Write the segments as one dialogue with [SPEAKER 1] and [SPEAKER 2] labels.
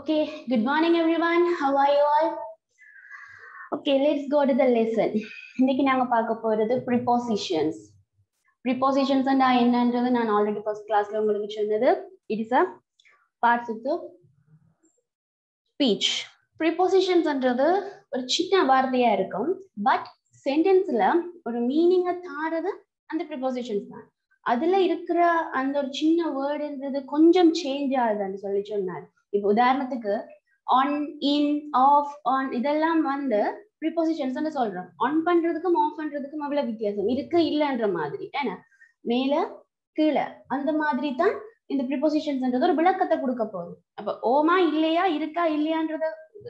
[SPEAKER 1] Okay, good morning everyone. How are you all? Okay, let's go to the lesson. இன்னைக்கு நாங்க பார்க்க போறது prepositions. Prepositions and என்னன்றது நான் ஆல்ரெடி ஃபர்ஸ்ட் கிளாஸ்ல உங்களுக்கு சொன்னது it is a parts of the speech ப்ரிப்போசிஷன்ஸ்ன்றது ஒரு சின்ன வார்த்தையா இருக்கும் பட் சென்டென்ஸ்ல ஒரு மீனிங்கை தாரது அந்த ப்ரிப்போசிஷன்ஸ் தான் அதுல இருக்கிற அந்த ஒரு சின்ன வேர்டுன்றது கொஞ்சம் சேஞ்ச் ஆகுதுன்னு சொல்லி சொன்னார் இப்போ உதாரணத்துக்கு ஆன் இன் ஆஃப் ஆன் இதெல்லாம் வந்து ப்ரிப்போசிஷன்ஸ் சொல்றோம். ஆன் பண்றதுக்கும் ஆஃப் பண்றதுக்கும் அவ்வளவு வித்தியாசம். இருக்கு இல்லைன்ற மாதிரி. ஏன்னா மேல கீழே அந்த மாதிரி தான் இந்த ப்ரிபொசிஷன்ஸ்ன்றது ஒரு விளக்கத்தை கொடுக்க போகுது. அப்ப ஓமா இல்லையா இருக்கா இல்லையான்றத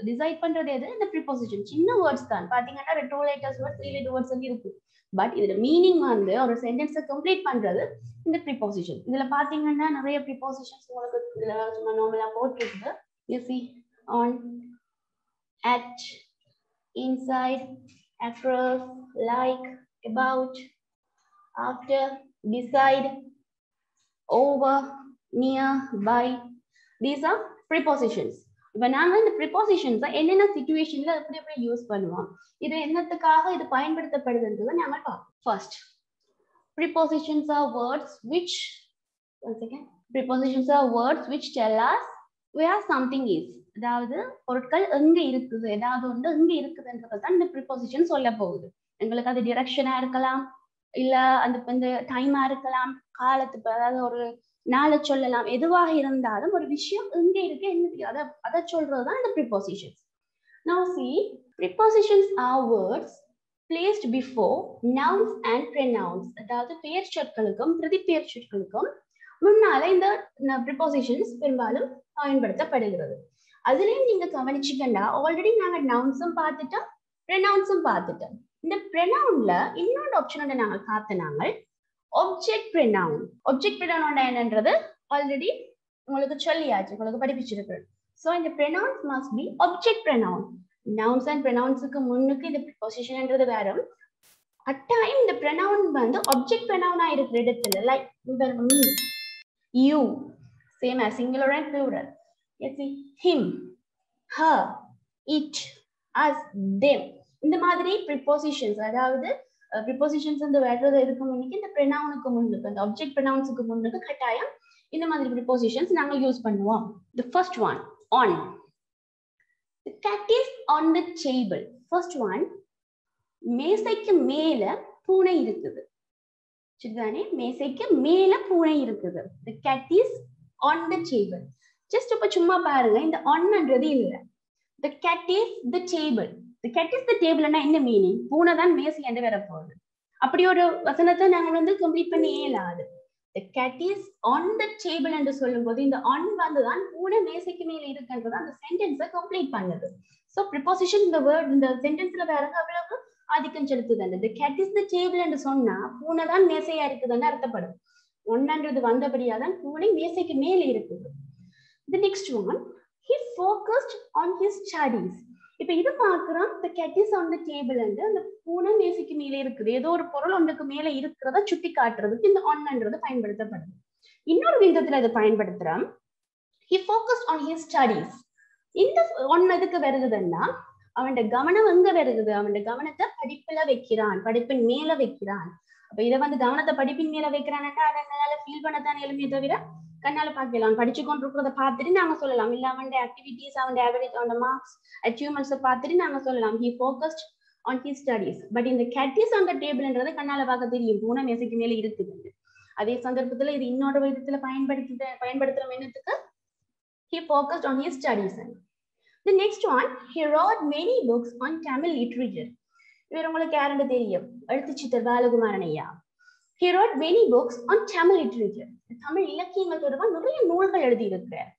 [SPEAKER 1] டிசைட் பண்றது எது? இந்த ப்ரிப்போசிஷன் சின்ன வேர்ட்ஸ் தான். பாத்தீங்கன்னா two letters word three letter words வந்து இருக்கு. பட் இதுல மீனிங் வந்து ஒரு சென்டென்ஸை கம்ப்ளீட் பண்றது இந்த ப்ரிப்போசிஷன் இதுல பாத்தீங்கன்னா நிறைய ப்ரிப்போசிஷன்ஸ் உங்களுக்கு இதுல சும்மா நார்மலா போட்டிருக்குது. You see on at inside across like about after beside over near by. These are prepositions. இப்ப நாங்க இந்த ப்ரிப்போசிஷன்ஸ் என்னென்ன சுச்சுவேஷன்ல எப்படி எப்படி யூஸ் பண்ணுவோம்? இது என்னத்துக்காக இது பயன்படுத்தப்படுதுன்றதை நாங்க பார்ப்போம். First prepositions are words which one are prepositions which words which tell us where அதாவது பொருட்கள் எங்க இருக்குது ஏதாவது ஒன்று எங்க இருக்குதுன்றது தான் இந்த ப்ரிப்போசிஷன் சொல்ல போகுது. எங்களுக்கு அது டிரெக்ஷனா இருக்கலாம் இல்ல அந்த இந்த டைமா இருக்கலாம் காலத்து அதாவது ஒரு நாளை சொல்லலாம். எதுவாக இருந்தாலும் ஒரு விஷயம் எங்க இருக்கு என்ன அதை அதை சொல்றதுதான் இந்த prepositions now see prepositions are words placed before nouns and pronouns. அதாவது பெயர் சொற்களுக்கும் பிரதி பெயர் சொற்களுக்கும் முன்னால இந்த ப்ரிப்போசிஷன்ஸ் பெரும்பாலும் பயன்படுத்தப்படுகிறது. அதுலயும் நீங்க கவனிச்சுக்கண்டா ஆல்ரெடி நாங்க நவுன்ஸும் பார்த்துட்டோம் ப்ரெனவுன்ஸும் பார்த்துட்டோம். இந்த ப்ரெனவுன்ல இன்னொரு ஆப்ஷனோட நாங்க பார்த்தனாங்க ஒப்ஜெக்ட் ப்ரெனவுன் ஒப்ஜெக்ட் ப்ரினவுன் என்னன்றது ஆல்ரெடி உங்களுக்கு சொல்லியாச்சு உங்களுக்கு படிப்பிச்சிருக்கு ஸோ இந்த pronouns must be object pronoun nouns and ப்ரெனவுன்ஸுக்கு முன்னுக்கு இந்த பொசிஷன்ன்றது வேற. அட்டாயம் இந்த ப்ரெனவுன் வந்து ஒப்ஜெக்ட் ப்ரெனவுனா இருக்கிற இடத்துல like me you same as singular and plural let's him her it us them இந்த மாதிரி ப்ரிப்போசிஷன்ஸ் அதாவது ப்ரிப்போசிஷன்ஸ் இந்த வேற எதுக்கு முன்னுக்கு இந்த ப்ரெனவுனுக்கு முன்னுக்கு அந்த ஆப்ஜெக்ட் ப்ரெனவுன்ஸுக்கு முன்னுக்கு கட்டாயம் இந்த மாதிரி ப்ரிப்போசிஷன்ஸ் நாங்கள் யூஸ் பண்ணுவோம். The first one on the cat is on the table first one மேசைக்கு மேல பூனை இருக்குது. சரிதானே? மேசைக்கு மேல பூனை இருக்குது. The cat is on the table just இப்ப சும்மா பாருங்க இந்த ஆன்ன்றது இல்ல. The cat is the table The cat is the என்ன மீனிங் பூனை தான் மேசை என்று வர போகுது அப்படி ஒரு வசனத்தை நாங்க வந்து கம்ப்ளீட் பண்ணி இயலாது. Cat is on the table table என்று சொல்லும்போது இந்த வந்து தான் பூனை மேசைக்கு மேல இருக்குன்றது அந்த சென்டென்ஸை கம்ப்ளீட் பண்ணுது. ஸோ ப்ரிப்போசிஷன் இந்த வேர்ட் இந்த சென்டென்ஸ்ல வேற அவ்வளவு ஆதிக்கம் செலுத்துது அந்த கெட் இஸ் த டேபிள் என்று சொன்னா பூனை தான் மேசையா இருக்குதுன்னு அர்த்தப்படும். ஒன்னன்றது வந்தபடியா தான் பூனை மேசைக்கு மேல இருக்குது. The next one he focused on his studies. இப்ப இது பாக்குறோம் the cat on the table table அந்த பூனை மேசைக்கு மேலே இருக்குது. ஏதோ ஒரு பொருள் ஒன்றுக்கு மேல இருக்கிறத சுட்டி காட்டுறதுக்கு இந்த ஒன்ன்றது பயன்படுத்தப்படுது. இன்னொரு விதத்துல இதை பயன்படுத்துறோம். He focus on his studies இந்த ஒன் எதுக்கு வருதுன்னா அவனோட கவனம் எங்க வருகுது அவனோட கவனத்தை படிப்புல வைக்கிறான். படிப்பின் மேல வைக்கிறான். அப்ப இதை வந்து கவனத்தை படிப்பின் மேல வைக்கிறான்னா அதனால ஃபீல் பண்ணத்தான் எளிமையை தவிர கண்ணால பார்க்கலாம். படிச்சு கொண்டு இருக்கிறத பார்த்துட்டு நாங்க சொல்லலாம். இல்ல அவன் ஆக்டிவிட்டிஸ் அவன் ஆவரேஜ் அவன் மார்க்ஸ் அச்சீவ்மெண்ட்ஸ் பார்த்துட்டு நாங்க சொல்லலாம். He focused on he studies but இந்த கேட்டிஸ் அந்த டேபிள்ன்றது கண்ணால பார்க்க தெரியும். பூனை மேசைக்கு மேல இருக்குது அதே சந்தர்ப்பத்துல இது இன்னொரு விதத்துல பயன்படுத்தி பயன்படுத்துறோம் என்னத்துக்கு he focused on he studies The next one, he wrote many books on Tamil literature. இவர் உங்களுக்கு யாருன்னு தெரியும்? எழுத்து சித்தர் பாலகுமாரன் ஐயா. He wrote many books on Tamil literature. Tamil இலக்கியங்கள் தொடர்பாக நிறைய நூல்கள் எழுதி இருக்கிறார்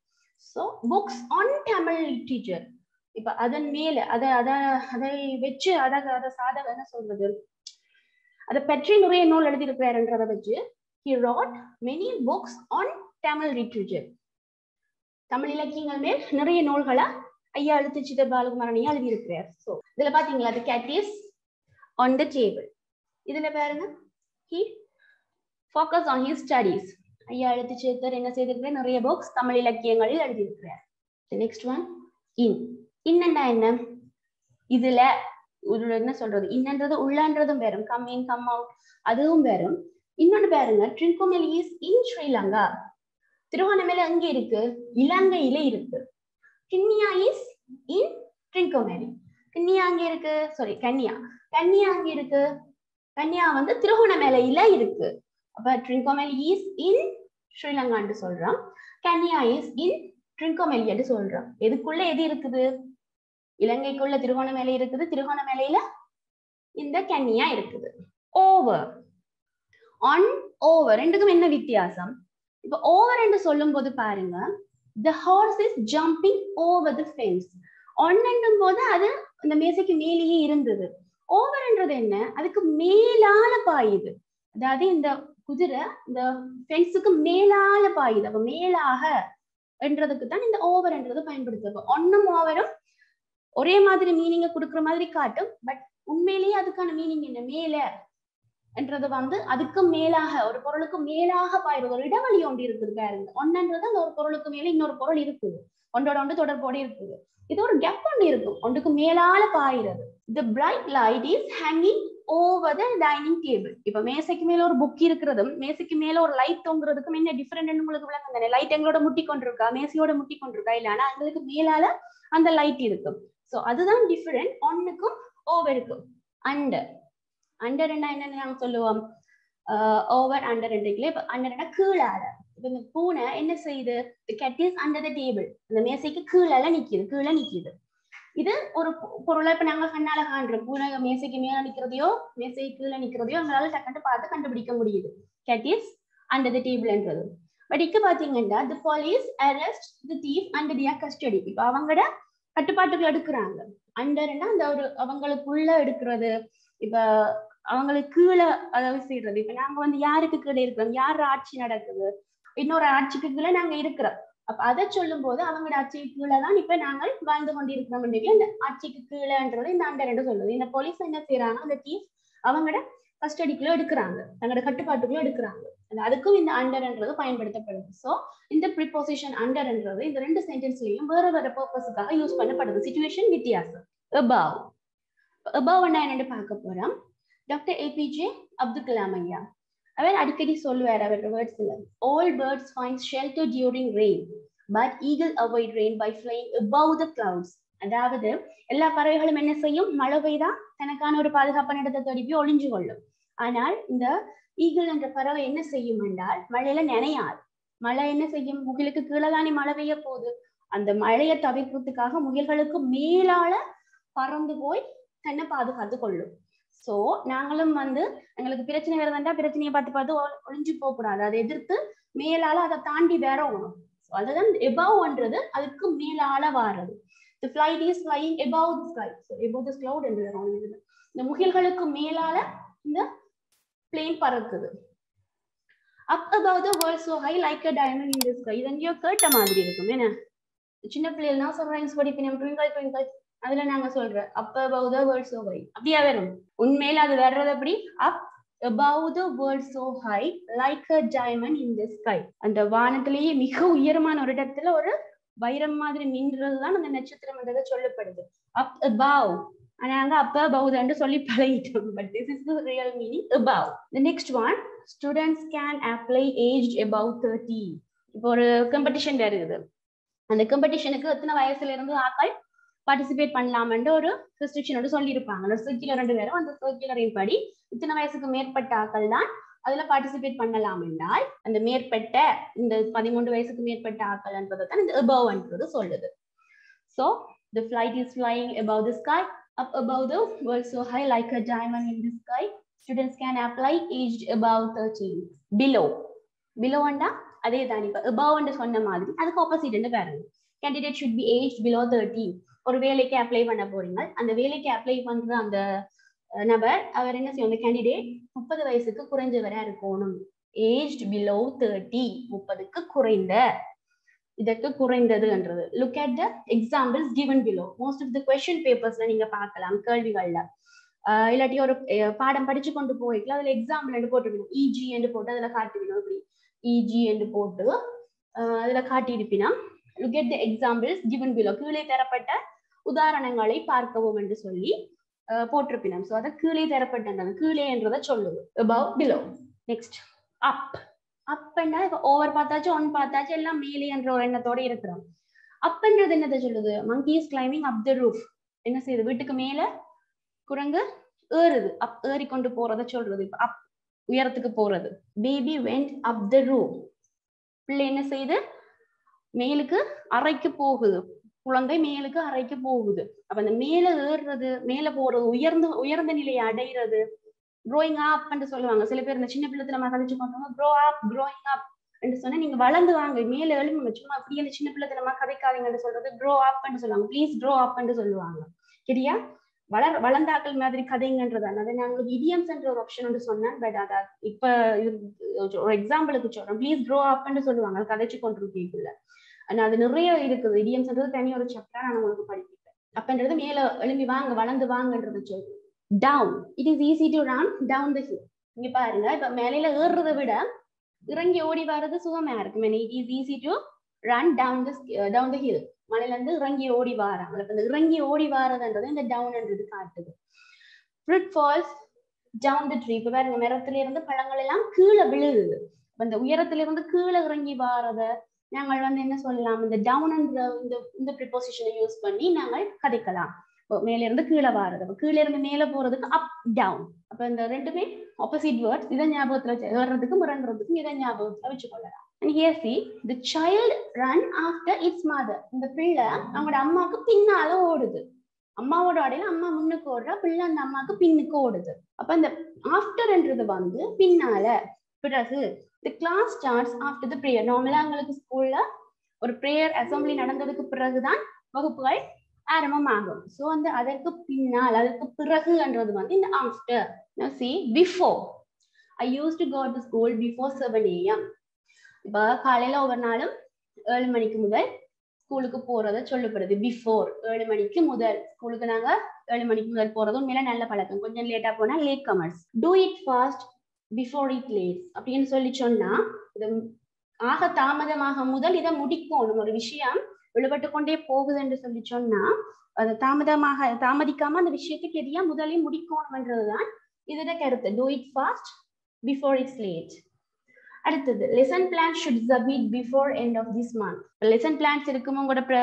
[SPEAKER 1] so books on Tamil literature இப்ப அதன் மேல அத அதை அதை வச்சு அத அதை சாத என்ன சொல்றது? அதை பற்றி நிறைய நூல் எழுதியிருக்கிறாருன்றதை வச்சு he wrote many books on Tamil literature. Tamil இலக்கியங்கள் மேல் நிறைய நூல்களை ஐயா எழுத்து சித்தர் பாலகுமாரன் ஐயா எழுதி இருக்கிறார் ஸோ இதுல பாத்தீங்களா? அது cat on the the table இதுல பாருங்க. He focus on his studies. ஐயா எழுத்து சேத்தர் என்ன செய்திருக்கிறார்? நிறைய புக்ஸ் தமிழ் இலக்கியங்களில் எழுதியிருக்கிறார். நெக்ஸ்ட் ஒன் இன் இன்னண்டா என்ன? இதுல ஒரு என்ன சொல்றது? இன்னன்றது உள்ளன்றதும் வரும் கம் இன் கம் அவுட் அதுவும் வேறும். இன்னொன்னு பாருங்க. ட்ரிங்கோமெலி இஸ் இன் ஸ்ரீலங்கா திருவண்ணாமலை அங்க இருக்கு? இலங்கையில இருக்கு. கிண்ணியா இஸ் இன் ட்ரிங்கோமெலி கிண்ணியா அங்க இருக்கு? சாரி கன்னியா கன்னியா அங்க இருக்கு? கன்னியா வந்து திருகோணமேலையில இருக்கு. அப்ப ட்ரிங்கோமேலி இஸ் இன் ஸ்ரீலங்கான்னு சொல்றோம். கன்னியா இஸ் இன் ட்ரிங்கோமேலியன்னு சொல்றோம். எதுக்குள்ள எது இருக்குது? இலங்கைக்குள்ள திருகோணமேலை இருக்குது திருகோணமேலையில இந்த கன்னியா இருக்குது. ஓவர் ஆன் ஓவர் ரெண்டுக்கும் என்ன வித்தியாசம்? இப்ப ஓவர் என்று சொல்லும் போது பாருங்க the horse is jumping over the fence ஒன்னும் போது அது அந்த மேசைக்கு மேலேயே இருந்தது. ஓவர்ன்றது என்ன? அதுக்கு மேலால பாயுது அதாவது இந்த குதிரை இந்த ஃபென்ஸுக்கு மேலால பாயுது அப்ப மேலாக என்றதுக்கு தான் இந்த ஓவர்ன்றது பயன்படுத்துது ஒன்னும் ஓவரும் ஒரே மாதிரி மீனிங்க கொடுக்குற மாதிரி காட்டும். பட் உண்மையிலேயே அதுக்கான மீனிங் என்ன? மேல என்றது வந்து அதுக்கு மேலாக ஒரு பொருளுக்கு மேலாக பாயுறது ஒரு இடைவெளி ஒன்று இருக்குது பாருங்க. ஒன்னுன்றது அந்த ஒரு பொருளுக்கு மேல இன்னொரு பொருள் இருக்குது. ஒன்றோட ஒன்று தொடர்போடு இருக்குது. இது ஒரு கெப் ஒன்று இருக்கும். ஒன்றுக்கு மேலால பாயிறது. The bright light is hanging over the dining table இப்ப மேசைக்கு மேல ஒரு புக் இருக்கிறதும் மேசைக்கு மேல ஒரு லைட் தொங்குறதுக்கும் என்ன டிஃபரெண்ட் உங்களுக்கு விளங்க தானே லைட் எங்களோட முட்டி கொண்டிருக்கா? மேசையோட முட்டி கொண்டிருக்கா? இல்ல ஆனா எங்களுக்கு மேலால அந்த லைட் இருக்கும் சோ அதுதான் டிஃபரெண்ட் ஒன்னுக்கும் ஓவருக்கும் அண்டர் அண்டர் என்ன நாங்க சொல்லுவோம். Uh, ஓவர் அண்டர் இப்ப அண்டர்னா கீழால இந்த பூனை என்ன செய்யுது? Cat is under the table அந்த மேசைக்கு கீழே நிக்குது கீழே நிக்குது. இது ஒரு பொருளை இப்ப நாங்க கண்ணால காண்றோம். பூனை மேசைக்கு மேல நிக்கிறதையோ மேசைக்கு கீழே நிக்கிறதையோ எங்களால டக்குன்னு பார்த்து கண்டுபிடிக்க முடியுது. கெட் இஸ் அண்டர் த டேபிள்ன்றது பட் இங்க பாத்தீங்கன்னா the police arrest the thief under their custody இப்ப அவங்களோட கட்டுப்பாட்டுகள் எடுக்கிறாங்க. அண்டர்னா அந்த ஒரு அவங்களுக்குள்ள எடுக்கிறது. இப்ப அவங்களுக்கு கீழே அதாவது செய்யறது இப்ப நாங்க வந்து யாருக்கு கீழே இருக்கிறோம்? யார் ஆட்சி நடக்குது? இன்னொரு ஆட்சிக்கு கீழே நாங்க இருக்கிறோம். அப்ப அதை சொல்லும் போது அவங்களோட ஆட்சிக்கு கீழே தான் இப்ப நாங்கள் வாழ்ந்து கொண்டிருக்கிறோம் இந்த ஆட்சிக்கு கீழேன்றது இந்த அண்டர் என்று சொல்லுது. இந்த போலீஸ் என்ன செய்யறாங்க அந்த தீஸ் அவங்களோட கஸ்டடிக்குள்ள எடுக்கிறாங்க. தங்களோட கட்டுப்பாட்டுக்குள்ள எடுக்கிறாங்க. அதுக்கும் இந்த அண்டர்ன்றது பயன்படுத்தப்படுது. சோ இந்த ப்ரிப்போசிஷன் அண்டர்ன்றது இந்த ரெண்டு சென்டென்ஸ்லயும் வேற வேற பர்பஸுக்காக யூஸ் பண்ணப்படுது. சிச்சுவேஷன் வித்தியாசம். அபாவ் அபவ் என்னன்னு பார்க்க போறோம். டாக்டர் ஏபிஜே அப்துல் கலாம் ஐயா. அவர் அடிக்கடி சொல்லுவார் அவர் வேர்ட்ஸ்ல all birds find shelter during rain but eagle avoid rain by flying above the clouds அதாவது எல்லா பறவைகளும் என்ன செய்யும் மழை பெய்தா தனக்கான ஒரு பாதுகாப்பான இடத்தை தேடி போய் ஒளிஞ்சு கொள்ளும் ஆனால் இந்த ஈகிள் என்ற பறவை என்ன செய்யும் என்றால் மழையில நினையாது மழை என்ன செய்யும் முகிலுக்கு கீழே தானே மழை பெய்ய போகுது அந்த மழையை தவிர்க்கிறதுக்காக முகில்களுக்கு மேலால பறந்து போய் தன்னை பாதுகாத்து கொள்ளும் சோ நாங்களும் வந்து எங்களுக்கு பிரச்சனை வருதுண்டா பிரச்சனையை பார்த்து பார்த்து ஒழிஞ்சு போக கூடாது அதை எதிர்த்து மேலால அதை தாண்டி வேற ஓணும் அதுதான் எபவ்ன்றது அதுக்கு மேலால வாரது the flight is flying above the sky so above the cloud என்று இந்த முகில்களுக்கு மேலால இந்த பிளேன் பறக்குது. Up above the world so high like a diamond in the sky இது எங்கேயோ கேட்ட மாதிரி இருக்கும். என்ன? சின்ன பிள்ளைகள்லாம் சொல்றாங்க படிப்பினம் ட்விங்கல் ட்விங்கல் அதுல நாங்க சொல்ற அப்ப above the world so high அப்படியா வரும் உண்மையில அது வர்றது அப்படி up above the world so high like a diamond in the sky அந்த வானத்திலேயே மிக உயரமான ஒரு இடத்துல ஒரு வைரம் மாதிரி மின்றதுதான் அந்த நட்சத்திரம் சொல்லப்படுது. அப் அபவ் ஆனா அப்ப above சொல்லி பழகிட்டோம். But this is the real meaning above the next one students can apply age above 30 இப்போ ஒரு காம்படிஷன் இருக்குது. அந்த காம்படிஷனுக்கு எத்தனை வயசுல இருந்து ஆக்கள் பார்ட்டிசிபேட் பண்ணலாம்ன்ற ஒரு ரெஸ்ட்ரிக்ஷனோட சொல்லியிருப்பாங்க. அந்த சர்க்குலர் ரெண்டு பேரும் அந்த சர்க்குலரின் படி இத்தனை வயசுக்கு மேற்பட்ட ஆக்கள் தான் அதுல பார்ட்டிசிபேட் பண்ணலாம் என்றால் அந்த மேற்பட்ட இந்த பதிமூன்று வயசுக்கு மேற்பட்ட ஆக்கள் என்பதை தான் இந்த அபவ்ன்றது சொல்லுது. So the flight is flying above the sky up above the world so high like a diamond in the sky students can apply age above thirteen below அண்டா அதே தான் இப்போ அபவ்ன்னு சொன்ன மாதிரி அதுக்கு ஆப்போசிட் பாருங்க candidate should be age below thirty ஒரு வேலைக்கு அப்ளை பண்ண போறீங்க. அந்த வேலைக்கு அப்ளை பண்ற அந்த நபர் அவர் என்ன செய்யும் அந்த கேண்டிடேட் முப்பது வயசுக்கு குறைஞ்சவரா இருக்கணும். ஏஜ் பிலோ தேர்ட்டி முப்பதுக்கு குறைந்த. இதற்கு குறைந்ததுன்றது. Look at the examples given below most of the question பேப்பர்ஸ்ல நீங்க பார்க்கலாம் கேள்விகள்ல. இல்லாட்டி ஒரு பாடம் படிச்சு கொண்டு போய்க்கலாம். அதுல எக்ஸாம்பிள் என்று போட்டுருக்கணும். இஜி என்று போட்டு அதுல காட்டுவிடும் அப்படி இஜி என்று போட்டு அதில் காட்டியிருப்பினா look at the examples given below கீழே தரப்பட்ட உதாரணங்களை பார்க்கவும் என்று சொல்லி போட்டிருப்பினோம். ஸோ அதை கீழே தரப்பட்டது கீழே என்றதை சொல்லுது. பிலோ நெக்ஸ்ட் அப் அப்பன்னா இப்போ ஓவர் பார்த்தாச்சு ஒன் பார்த்தாச்சு எல்லாம் மேலே என்ற ஒரு எண்ணத்தோட இருக்கிறோம். அப்பன்றது என்னதை சொல்லுது? Monkey is climbing up the roof என்ன செய்யுது? வீட்டுக்கு மேல குரங்கு ஏறுது. அப் ஏறி கொண்டு போறத சொல்றது. இப்போ அப் உயரத்துக்கு போறது. Baby went up the room பிள்ளை என்ன செய்யுது மேலுக்கு அறைக்கு போகுது. குழந்தை மேலுக்கு அறைக்கு போகுது. அப்ப அந்த மேல ஏறுறது மேல போறது உயர்ந்த உயர்ந்த நிலையை அடைகிறது க்ரோயிங் அப் சொல்லுவாங்க. சில பேர் இந்த சின்ன பிள்ளைத்துல நம்ம கழிச்சு பண்ணுவாங்க க்ரோ அப் க்ரோயிங் அப் என்று சொன்னா நீங்க வளர்ந்து வாங்க. மேல எழுப்புங்க சும்மா அப்படியே சின்ன பிள்ளைத்தனமா கதைக்காதீங்கன்னு சொல்றது. க்ரோ அப் சொல்லுவாங்க. ப்ளீஸ் க்ரோ அப் சொல்லுவாங்க. சரியா? வளர் வளர்ந்தாக்கள் மாதிரி கதைங்கன்றதான் அதை நான் உங்களுக்கு ஒரு ஆப்ஷன் ஒன்று சொன்னேன் பட் அதை இப்ப ஒரு எக்ஸாம்பிளுக்கு சொல்றேன். ப்ளீஸ் க்ரோ அப்னு சொல்லுவாங்க கதைச்சு கொண்டிருக்கீங்கல்ல. ஆனா அது நிறைய இருக்குது. இடியம்ஸ்ன்றது தனி ஒரு சாப்டர் நான் உங்களுக்கு படிப்பேன் அப்பன்றது மேல எழும்பி வாங்க வளர்ந்து வாங்கன்றது சொல்றேன். Down it is easy to run down the hill இங்க பாருங்க இப்ப மேலையில ஏறுறதை விட இறங்கி ஓடி வர்றது சுகமா இருக்கும். It is easy to run down the down the hill மலையில இருந்து இறங்கி ஓடி வாராங்க இப்ப இந்த இறங்கி ஓடி வாரதுன்றது இந்த டவுன்ன்றது காட்டுது. Fruit falls down the tree இப்போ பாருங்க மரத்துல இருந்து பழங்கள் எல்லாம் கீழே விழுகுது. அந்த இந்த உயரத்துல இருந்து கீழே இறங்கி வாரத நாங்கள் வந்து என்ன சொல்லலாம்? இந்த டவுன்ன்ற இந்த இந்த ப்ரிப்போசிஷனை யூஸ் பண்ணி நாங்கள் கதைக்கலாம். மேல இருந்து கீழே வாரது. அப்ப கீழே இருந்து மேல போறதுக்கு அப் டவுன் அப்ப இந்த ரெண்டுமே ஆப்போசிட் வேர்ட்ஸ் இதை ஞாபகத்துல வச்சு முரண்றதுக்கும் இதை ஞாபகத்துல வச்சுக்கொள்ளலாம். And here see the child run after its mother இந்த பிள்ளை அவங்களோட அம்மாவுக்கு பின்னால ஓடுது. அம்மாவோட அடையில அம்மா முன்னுக்கு ஓடுறா பிள்ளை அந்த அம்மாவுக்கு பின்னுக்கு ஓடுது. அப்ப இந்த ஆஃப்டர்ன்றது வந்து பின்னால. பிறகு the class starts after the prayer நார்மலா எங்களுக்கு ஸ்கூல்ல ஒரு ப்ரேயர் அசம்பிளி நடந்ததுக்கு பிறகுதான் வகுப்புகள் ஆரம்பமாகும். சோ வந்து அதற்கு பின்னால் அதற்கு பிறகுன்றது வந்து இந்த after see before I use to go to school before seven AM இப்ப காலையில ஒவ்வொரு நாளும் ஏழு மணிக்கு முதல் ஸ்கூலுக்கு போறத சொல்லப்படுது. பிஃபோர் ஏழு மணிக்கு முதல். ஸ்கூலுக்கு நாங்க ஏழு மணிக்கு முதல் போறது. உண்மையில நல்ல பழக்கம். கொஞ்சம் லேட்டா போனா late comers do it fast before it late அப்படின்னு சொல்லி சொன்னா இது ஆக தாமதமாக முதல் இதை முடிக்கணும் ஒரு விஷயம் விழுபட்டு கொண்டே போகுது என்று சொல்லி சொன்னா அது தாமதமாக தாமதிக்காம அந்த விஷயத்துக்கு எதியா முதலே முடிக்கணும்ன்றதுதான் இதோட கருத்து. Do it fast before it's late அடுத்தது lesson plan should submit before end of this month lesson plans இருக்கும் உங்களோட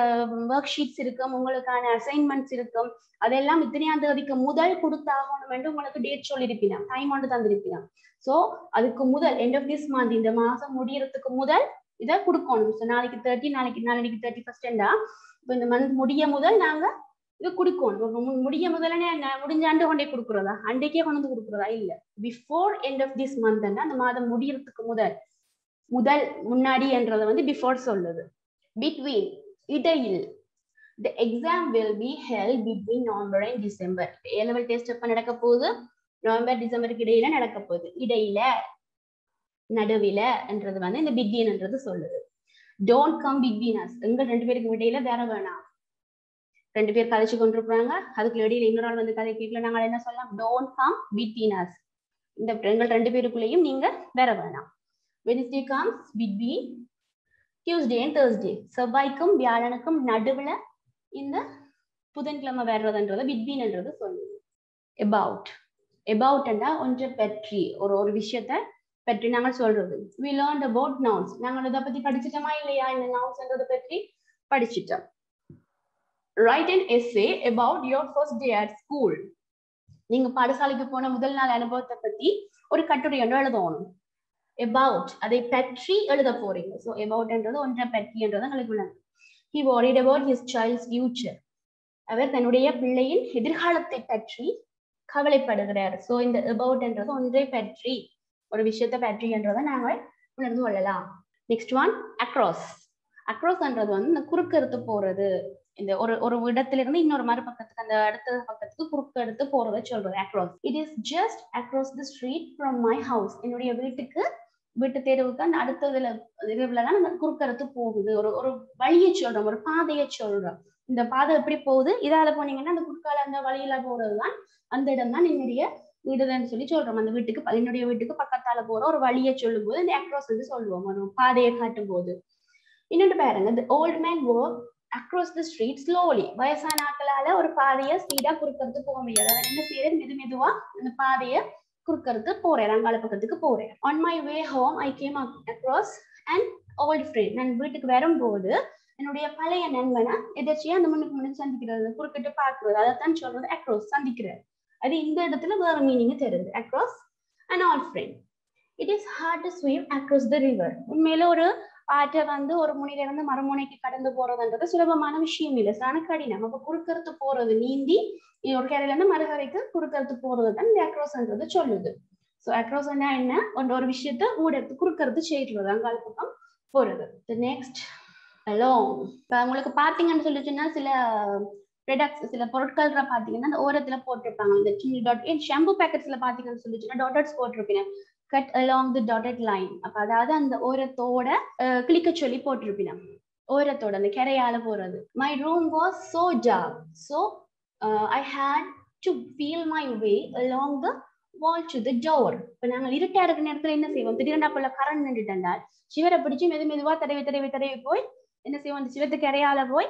[SPEAKER 1] ஒர்க் ஷீட்ஸ் இருக்கும் உங்களுக்கான அசைன்மெண்ட்ஸ் இருக்கும். அதெல்லாம் இத்தனையாம் தேதிக்கு முதல் கொடுத்தாகணும் என்று உங்களுக்கு டேட் சொல்லியிருப்பினா டைம் ஒன்று தந்திருப்பினா சோ அதுக்கு முதல் எண்ட் ஆஃப் திஸ் மந்த் இந்த மாசம் முடியறதுக்கு முதல் இதை கொடுக்கணும். ஸோ நாளைக்கு தேர்ட்டி நாளைக்கு நாளைக்கு தேர்ட்டி ஃபர்ஸ்ட் இப்போ இந்த மந்த் முடிய முதல் நாங்க இது கொடுக்கணும் முடிய முதல்ல முடிஞ்ச ஆண்டு கொண்டே கொடுக்குறதா? அன்றைக்கே கொண்டு வந்து கொடுக்குறதா? இல்ல. Before end of this month அந்த மாதம் முடியறதுக்கு முதல் முதல் முன்னாடி என்றதை வந்து பிஃபோர் சொல்லுது. பிட்வீன் இடையில். The exam will be held between November and December A level test எப்ப நடக்க போகுது? நவம்பர் டிசம்பருக்கு இடையில நடக்க போகுது. இடையில நடுவில என்றது வந்து இந்த பிட்வீன்ன்றது சொல்லுது. டோன்ட் கம் பிட்வீன் அஸ் எங்க ரெண்டு பேருக்கு இடையில வேற வேணாம். ரெண்டு பேர் கதைச்சு கொண்டிருப்பாங்க அதுக்கு இடையில இன்னொரு ஆள் வந்து கதை கேட்கல. நாங்கள் என்ன சொல்லலாம்? டோன்ட் கம் பிட்வீன் அஸ் இந்த எங்கள் ரெண்டு பேருக்குள்ளேயும் நீங்க வேற வேணாம். Wednesday comes between Tuesday and Thursday செவ்வாய்க்கும் வியாழனுக்கும் நடுவுல இந்த புதன்கிழமை வர்றதுன்றத பிட்வீன்ன்றது சொல்லுது. எபவுட் எபவுட்னா ஒன்றை பற்றி. ஒரு ஒரு விஷயத்த பற்றி நாங்கள் சொல்றது. வி லேர்ன் அபவுட் நவுன்ஸ் நாங்கள் இதை பத்தி படிச்சிட்டோமா இல்லையா? இந்த நவுன்ஸ்ன்றதை பற்றி படிச்சிட்டோம். Write an essay about your first day at school நீங்க பாடசாலைக்கு போன முதல் நாள் அனுபவத்தை பத்தி ஒரு கட்டுரை ஒன்று எழுதணும். அபவுட் அதை பற்றி எழுத போறீங்க. ஸோ அபவுட்ன்றது ஒன்றை பற்றின்றது உங்களுக்கு உள்ளது he worried about his child's future அவர் தன்னுடைய பிள்ளையின் எதிர்காலத்தை பற்றி கவலைப்படுகிறார். ஸோ இந்த அபவுட்ன்றது ஒன்றை பற்றி ஒரு விஷயத்தை பற்றின்றதை நாங்கள் உணர்ந்து கொள்ளலாம். நெக்ஸ்ட் ஒன் அக்ராஸ் அக்ராஸ்ன்றது வந்து இந்த குறுக்கறுத்து போறது. இந்த ஒரு ஒரு இடத்துல இருந்து இன்னொரு மாதிரி பக்கத்துக்கு அந்த அடுத்த பக்கத்துக்கு குறுக்கு எடுத்து போறதை சொல்றது across it is just across the street from my house என்னுடைய வீட்டுக்கு வீட்டு தெருவுக்கு அந்த அடுத்ததுல இதுல அந்த குறுக்கறுத்து போகுது. ஒரு ஒரு வழியை சொல்றோம் ஒரு பாதையை சொல்றோம். இந்த பாதை எப்படி போகுது? இதால போனீங்கன்னா அந்த குறுக்கால அந்த வழியில போறதுதான் அந்த இடம் தான் என்னுடைய வீடுதான் சொல்லி சொல்றோம். அந்த வீட்டுக்கு என்னுடைய வீட்டுக்கு பக்கத்தால போற ஒரு வழியை சொல்லும் போது இந்த அக்ராஸ் வந்து சொல்லுவோம். ஒரு பாதையை காட்டும் போது இன்னொன்று பாருங்க இந்த old man or across the street slowly வயசான ஆக்களால ஒரு பாதைய ஸ்பீடா குறுக்கறது போக முடியாது. அவர் என்ன செய்யறது? மெது மெதுவா அந்த பாதையை குறுக்கிறது போறேன். அங்கால பக்கத்துக்கு போறேன். On my way home I came across and old friend நான் வீட்டுக்கு வரும்போது என்னுடைய பழைய நண்பனை எதாச்சியா அந்த முன்னுக்கு முன்னாடி சந்திக்கிறது குறுக்கிட்டு பார்க்கிறது அதைத்தான் சொல்றது அக்ராஸ் சந்திக்கிறது. அது இந்த இடத்துல வேற மீனிங் தருது across and all friend it is hard to swim across the river உண்மையில ஒரு ஆற்றை வந்து ஒரு முனையில இருந்து மறுமுனைக்கு கடந்து போறதுன்றது சுலபமான விஷயம் இல்லை. சான கடினம் அப்ப குறுக்கறுத்து போறது நீந்தி ஒரு கரையில இருந்து மறுகரைக்கு குறுக்கறுத்து போறது தான் இந்த அக்ரோஸ்ன்றது சொல்லுது. சோ அக்ரோஸ்னா என்ன? ஒரு ஒரு விஷயத்த ஊடெடுத்து குறுக்கறுத்து செய்யறது. அங்கால பக்கம் போறது. நெக்ஸ்ட் ஹலோ இப்ப உங்களுக்கு பாத்தீங்கன்னு சொல்லிச்சுன்னா சில ப்ராடக்ட்ஸ் சில பொருட்கள் பாத்தீங்கன்னா அந்த ஓரத்துல போட்டிருப்பாங்க. இந்த சின்ன டாட் ஷாம்பு பேக்கெட்ஸ்ல பாத்தீங்கன்னு சொல்லிச்சுன்னா டாட்டட்ஸ் போட்டிருப்பீங்க. Cut along the dotted line அப்ப அதாவது அந்த ஓரத்தோட கிளிக்க சொல்லி போட்டிருப்பினோம். ஓரத்தோட அந்த கரையால போறது. My room was so job so I had to feel my way along the wall to the door இப்ப நாங்கள் இருட்டா இருக்கிற நேரத்தில் என்ன செய்வோம்? திடீர்னு போல கரண்ட் நின்றுட்டால் சிவரை பிடிச்சி மெது மெதுவா தடவி தடவி தடவி போய் என்ன செய்வோம்? அந்த சிவத்து கரையால போய்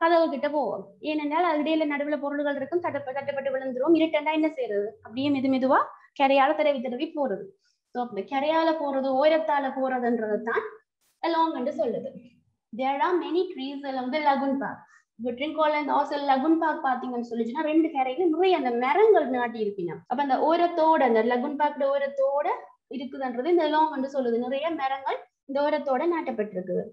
[SPEAKER 1] கதவு கிட்ட போவோம். ஏனென்றால் அது இடையில நடுவுல பொருள்கள் இருக்கும். தட்டப்ப தட்டப்பட்டு விழுந்துரும். இருட்டண்டா என்ன செய்யறது அப்படியே மெது மெதுவா கரையால தடவி தடவி போறது. ஸோ அந்த கரையால போறது ஓரத்தால போறதுன்றது தான் அலாங் என்று சொல்லுது. தேர் ஆர் மெனி ட்ரீஸ் வந்து லகுன் பார்க் இப்போ ட்ரிங்கோல இந்த ஆசல் லகுன் பார்க் பாத்தீங்கன்னு சொல்லிச்சுன்னா ரெண்டு கரையில நிறைய அந்த மரங்கள் நாட்டி இருப்பினா. அப்ப அந்த ஓரத்தோட அந்த லகுன் பார்க்கோட ஓரத்தோட இருக்குதுன்றது இந்த லாங் என்று சொல்லுது. நிறைய மரங்கள் இந்த ஓரத்தோட நாட்டப்பட்டிருக்குது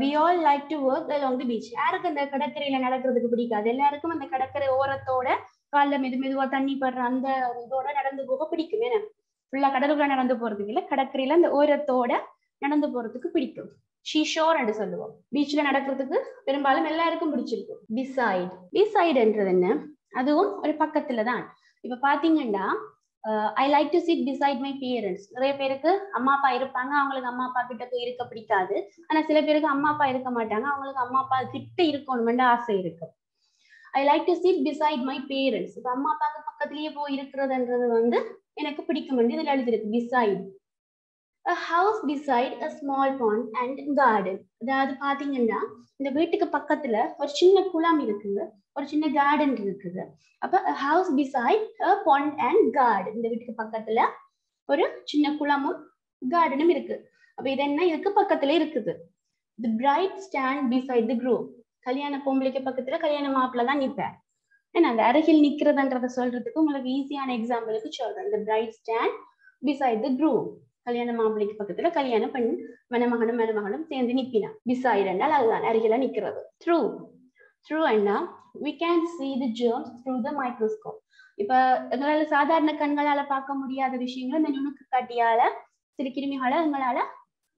[SPEAKER 1] we all like to work along the beach யாருக்கு அந்த கடற்கரையில நடக்கிறதுக்கு பிடிக்காது? எல்லாருக்கும் அந்த கடற்கரை ஓரத்தோட காலில் மெது மெதுவா தண்ணி படுற அந்த இதோட நடந்து போக பிடிக்கும். என்ன ஃபுல்லா கடலுக்குள்ள நடந்து போறதுக்கு இல்ல கடற்கரையில அந்த ஓரத்தோட நடந்து போறதுக்கு பிடிக்கும். ஷீஷோர் என்று சொல்லுவோம். பீச்ல நடக்கிறதுக்கு பெரும்பாலும் எல்லாருக்கும் பிடிச்சிருக்கும். பிசைட் பிசைடுன்றது என்ன? அதுவும் ஒரு பக்கத்துல தான். இப்ப பாத்தீங்கன்னா I like to sit beside my parents நிறைய பேருக்கு அம்மா அப்பா இருப்பாங்க. அவங்களுக்கு அம்மா அப்பா கிட்ட போய் இருக்க பிடிக்காது. ஆனா சில பேருக்கு அம்மா அப்பா இருக்க மாட்டாங்க. அவங்களுக்கு அம்மா அப்பா கிட்ட இருக்கணும்னு ஆசை இருக்கு. I like to sit beside my parents இப்ப அம்மா அப்பாக்கு பக்கத்துலயே போய் இருக்கிறதுன்றது வந்து எனக்கு பிடிக்கும் இதுல எழுதிருக்கு beside a house beside a small pond and garden அதாவது பாத்தீங்கன்னா இந்த வீட்டுக்கு பக்கத்துல ஒரு சின்ன குளம் இருக்குது ஒரு சின்ன கார்டன் இருக்குது. அப்ப house beside a pond and garden இந்த வீட்டுக்கு பக்கத்துல ஒரு சின்ன குளமும் கார்டனும் இருக்கு. அப்ப இது என்ன? இதுக்கு பக்கத்துல இருக்குது. The bride stand beside the groom கல்யாண பொம்பளைக்கு பக்கத்துல கல்யாண மாப்பிள்ள தான் நிற்பேன் அண்ட் அந்த அருகில் நிக்கிறதுன்றத சொல்றதுக்கு உங்களுக்கு ஈஸியான எக்ஸாம்பிளுக்கு சொல்றேன். இந்த bride stand beside the groom கல்யாண மாப்பிளைக்கு பக்கத்துல கல்யாணம் பெண் மணமகனும் மணமகனும் சேர்ந்து நிப்பினா பிசைட் என்றால் அதுதான் அருகில நிக்கிறது. த்ரூ த்ரூ அண்டா we can see the germs through the microscope இப்ப எங்களால சாதாரண கண்களால பார்க்க முடியாத விஷயங்களை இந்த நுணுக்கு காட்டியால சிறு கிருமிகளை எங்களால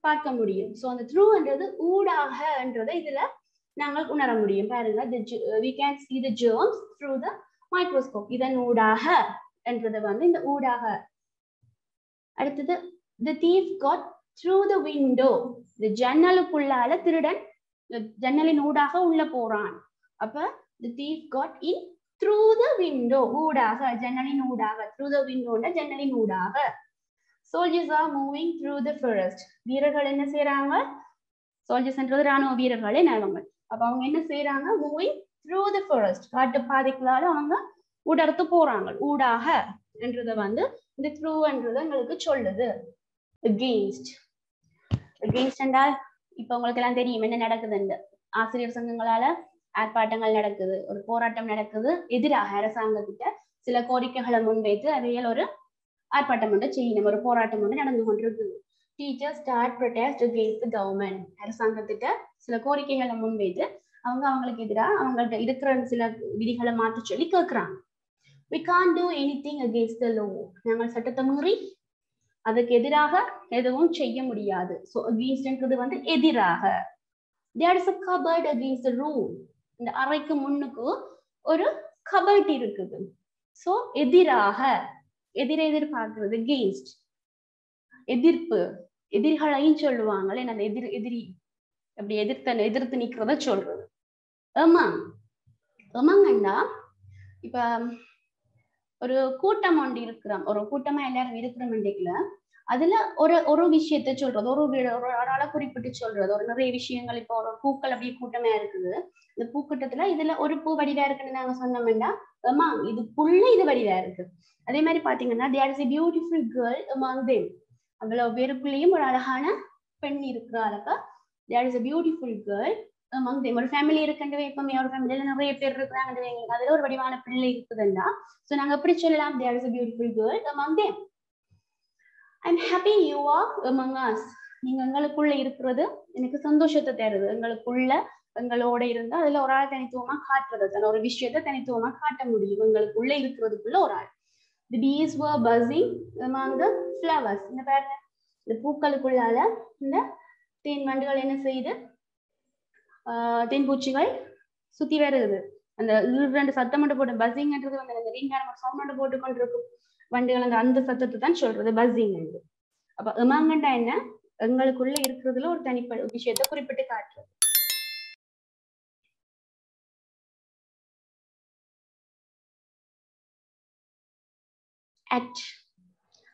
[SPEAKER 1] பார்க்க முடியும். ஸோ அந்த த்ரூன்றது ஊடாகன்றதை இதுல நாங்கள் உணர முடியும். பாருங்க we can see the germs through the microscope இதன் ஊடாக என்றது வந்து இந்த ஊடாக. அடுத்தது the thief got through the window இந்த ஜன்னலுக்குள்ளால திருடன் ஜன்னலின் ஊடாக உள்ள போறான். அப்ப the thief got in through the window ஊடாக ஜன்னலின் ஊடாக. த்ரூ த விண்டோன்ற ஜன்னலின் ஊடாக. Soldiers are moving through the forest வீரர்கள் என்ன செய்யறாங்க சோல்ஜர்ஸ்ன்றது ராணுவ வீரர்களே நலவங்க அப்ப அவங்க என்ன செய்யறாங்க மூவிங் த்ரூ தி ஃபாரஸ்ட் காட்டு பாதைக்குள்ளால அவங்க உடர்த்து போறாங்க. ஊடாக என்றதை வந்து இந்த த்ரூன்றது எங்களுக்கு சொல்லுது. அகெயின்ஸ்ட் அகெயின்ஸ்ட் என்றால் இப்ப உங்களுக்கு எல்லாம் தெரியும் என்ன நடக்குதுன்னு ஆசிரியர் சங்கங்களால ஆர்ப்பாட்டங்கள் நடக்குது ஒரு போராட்டம் நடக்குது. எதிராக அரசாங்கத்திட்ட சில கோரிக்கைகளை முன்வைத்து அவையில் ஒரு ஆர்ப்பாட்டம் ஒன்று செய்யணும் ஒரு போராட்டம் ஒன்று நடந்து கொண்டிருக்குது. Teacher start protest against government அரசாங்கத்திட்ட சில கோரிக்கைகளை முன்வைத்து அவங்க அவங்களுக்கு எதிராக அவங்கள்ட்ட இருக்கிற சில விதிகளை மாற்ற சொல்லி கேட்குறாங்க we can't do anything against the law நாங்கள் சட்டத்தை மீறி அதுக்கு எதிராக எதுவும் செய்ய முடியாது. ஸோ அகேன்ஸ்ட்ன்றது வந்து எதிராக. There is a cupboard against the rule இந்த அறைக்கு முன்னுக்கு ஒரு கபர்ட் இருக்குது. ஸோ எதிராக எதிர் எதிர்பார்க்கிறது. அகெயின்ஸ்ட் எதிர்ப்பு. எதிரிகளையும் சொல்லுவாங்களே நான் எதிர் எதிரி அப்படி எதிர்த்த எதிர்த்து நிக்கிறத சொல்றது. ஆமா ஆமாங்கண்ணா இப்ப ஒரு கூட்டம் ஒன்று இருக்கிறோம் ஒரு கூட்டமா எல்லாரும் இருக்கிற மண்டிக்குல அதுல ஒரு ஒரு விஷயத்த சொல்றது. ஒரு ஒரு ஆளை குறிப்பிட்டு சொல்றது. ஒரு நிறைய விஷயங்கள் இப்போ ஒரு பூக்கள் அப்படியே கூட்டமா இருக்குது. இந்த பூக்கூட்டத்துல இதுல ஒரு பூ வடிவா இருக்குன்னு நாங்க சொன்னோம்னா இது ஃபுல்லு இது வடிவா இருக்கு. அதே மாதிரி பாத்தீங்கன்னா there is a beautiful girl among them அவ்வளவு பேருக்குள்ளேயும் ஒரு அழகான பெண் இருக்கிறாளுக்கா there is a beautiful girl among ஒரு ஃபேமிலி இருக்குன்னு எப்பவுமே ஒரு ஃபேமிலியில நிறைய பேர் இருக்கிறாங்க எங்களுக்கு அதுல ஒரு வடிவான பிள்ளை இருக்குதுன்னா சோ நாங்க எப்படி சொல்லலாம். There is a beautiful girl among them I am happy you are among us நீங்க எங்களுக்குள்ள இருக்கிறது எனக்கு சந்தோஷத்தை தருது. எங்களுக்குள்ள எங்களோட இருந்தா அதுல ஒரு ஆள் தனித்துவமா காட்டுறது தன் ஒரு விஷயத்த தனித்துவமா காட்ட முடியும். எங்களுக்குள்ள இருக்கிறதுக்குள்ள ஒரு ஆள். The bees were buzzing among the flowers. இந்த பாருங்க இந்த பூக்களுக்குள்ளால இந்த தேன் வண்டுகள் என்ன செய்யுது? ஆஹ் தேன்பூச்சிகள் சுத்தி வருது. அந்த ரெண்டு சத்தம் மட்டும் போட்டு பஸ்ஸிங்ன்றது வந்து அந்த ரீங்காரம் சவுண்ட் மட்டும் போட்டு கொண்டிருக்கும். வண்டுகள் அந்த அந்த சத்தத்தை தான் சொல்றது பஸ்ஸிங் அப்ப எமாங்கண்டா என்ன? எங்களுக்குள்ள இருக்கிறதுல ஒரு தனிப்பட்ட விஷயத்தை குறிப்பிட்டு காட்டுறது. At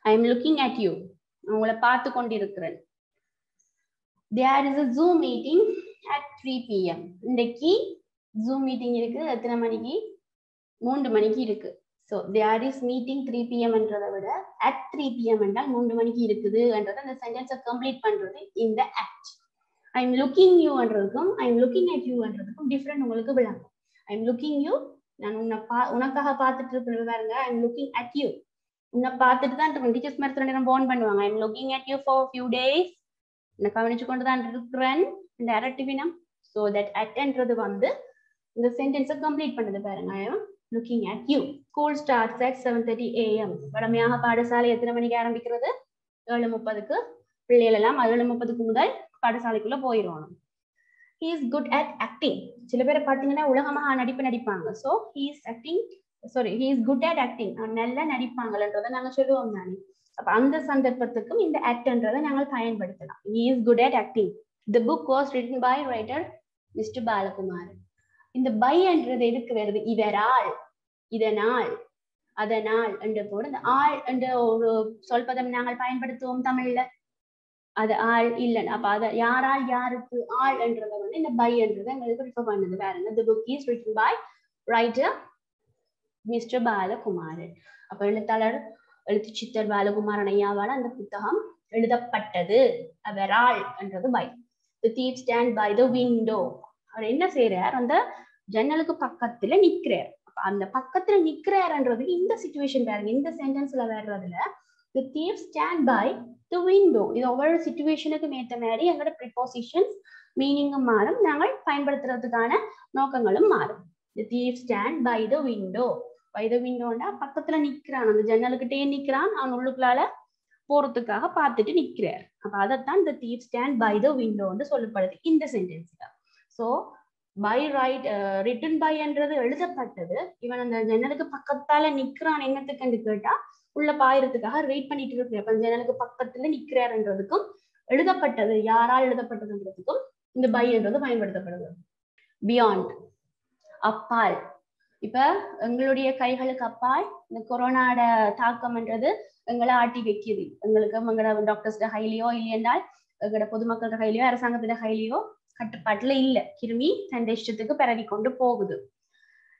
[SPEAKER 1] I am looking at you உங்களை பார்த்து கொண்டிருக்கிறேன். There is a Zoom meeting at three PM இன்னைக்கு ஜூம் மீட்டிங் இருக்கு. எத்தனை மணிக்கு? மூன்று மணிக்கு இருக்கு. So there is meeting three பிஎம்ன்றதை விட அட் த்ரீ பிஎம் என்றால் மூன்று மணிக்கு இருக்குதுன்றது அந்த சென்டென்ஸை கம்ப்ளீட் பண்றது இந்த at I am looking யூன்றதுக்கும் I am looking at you யூன்றதுக்கும் different உங்களுக்கு விளங்கும். ஐ எம் லுக்கிங் யூ நான் உன்னை பா உனக்காக பார்த்துட்டு இருக்கிறது பாருங்க. I am looking at you உன்னை பார்த்துட்டு தான் இருக்கேன் டீச்சர்ஸ் மாதிரி ரெண்டு நேரம் போன் பண்ணுவாங்க I'm looking at you for few days உன்னை கவனிச்சு கொண்டு தான் இருக்கிறேன். டேரக்டிவினம் ஸோ தட் அட்ன்றது வந்து இந்த சென்டென்ஸை கம்ப்ளீட் பண்ணது பாருங்க. Looking at you school starts at seven thirty AM வடமையாக பாடசாலை எத்தனை மணிக்கு ஆரம்பிக்கிறது? ஏழு முப்பதுக்கு. பிள்ளைகள் எல்லாம் ஏழு முப்பதுக்கு முதல் பாடசாலைக்குள்ள போயிடணும் he is good at acting சில பேரை பார்த்தீங்கன்னா உலகமாக நடிப்பு நடிப்பாங்க. So he is acting sorry he is good at acting நல்லா நடிப்பாங்கன்றதை நாங்க சொல்லுவோம் தானே. அப்ப அந்த சந்தர்ப்பத்துக்கும் இந்த ஆக்ட்ன்றதை நாங்கள் பயன்படுத்தலாம். He is good at acting the book was written by writer mister Balakumar இந்த பை என்றது எதுக்கு வருது இவரால் இதனால் அதனால் என்ற போது இந்த ஆள் என்ற ஒரு சொல்பதம் நாங்கள் பயன்படுத்துவோம் தமிழ்ல. அது ஆள் இல்லைன்னு அப்ப அத யாரால் யாருக்கு ஆள் என்றதை வந்து இந்த பை என்றதை எங்களுக்கு ரிஃபர் பண்ணுது பாருங்க the book is written by writer mister Balakumaran அப்ப எழுத்தாளர் எழுத்து சித்தர் பாலகுமாரன் ஐயாவால் அந்த புத்தகம் எழுதப்பட்டது அவரால் என்றது by the thief stand by the window அவர் என்ன செய்யறார் அந்த ஜன்னலுக்கு பக்கத்துல நிக்கிறார் அந்த பக்கத்துல நிக்கிறாருன்றது இந்த சுச்சுவேஷன் பாருங்க இந்த சென்டென்ஸ்ல வர்றதுல the thief stand by the window இது ஒவ்வொரு சுச்சுவேஷனுக்கும் ஏற்ற மாதிரி எங்களோட ப்ரிப்போசிஷன்ஸ் மீனிங்கும் மாறும் நாங்கள் பயன்படுத்துறதுக்கான நோக்கங்களும் மாறும் the thief stand by the window by the விண்டோண்டா பக்கத்துல நிக்கிறான். அந்த ஜன்னலுக்கிட்டே நிக்கிறான். அவன் உள்ளுக்குள்ளால போறதுக்காக பார்த்துட்டு நிக்கிறார். அப்ப அதைத்தான் இந்த தீப் ஸ்டாண்ட் பை த விண்டோன்னு சொல்லப்படுது இந்த சென்டென்ஸ்ல so by write written by என்றது எழுதப்பட்டது. இவன் அந்த ஜன்னலுக்கு பக்கத்தால நிக்கிறான். என்னத்துக்குன்னு கேட்டா உள்ள பாயறதுக்காக வெயிட் பண்ணிட்டு இருக்கிற ஜன்னலுக்கு பக்கத்துல நிக்கிறாருன்றதுக்கும் எழுதப்பட்டது யாரால் எழுதப்பட்டதுன்றதுக்கும் இந்த பை என்றது பயன்படுத்தப்படுது பியாண்ட் அப்பால். இப்ப எங்களுடைய கைகளுக்கு அப்பால் இந்த கொரோனாட தாக்கம்ன்றது எங்களை ஆட்டி வைக்குது. எங்களுக்கு எங்களோட டாக்டர்ஸ் கையிலையோ இல்லையென்றால் எங்களோட பொதுமக்களோட கையிலையோ அரசாங்கத்தோட கையிலையோ கட்டுப்பாட்டுல இல்ல. கிருமி தன் இஷ்டத்துக்கு பரவி கொண்டு போகுது.